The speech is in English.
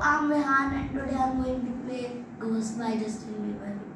I'm Rehan and today I'm going to play Ghost by Justin Bieber.